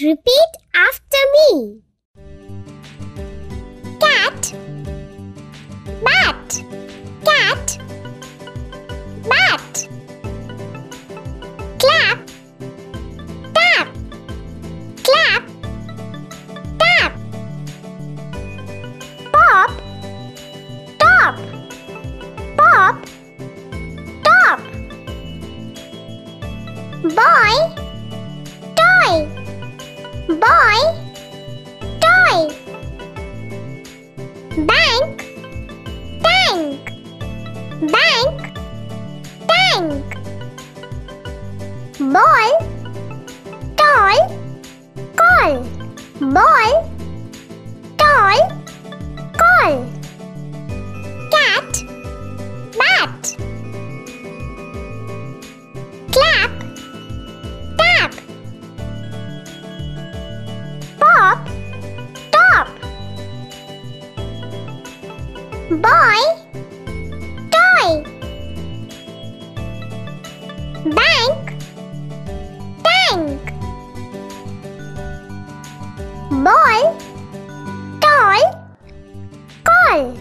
repeat after me. Cat, bat, cat, bat. Clap, tap, clap, tap. Pop, top, pop, top. Boy, toy, boy, toy. Bank, tank, bank, tank. Ball, toy, call, ball, toy, call. Boy, toy. Bank, tank. Ball, toy, call.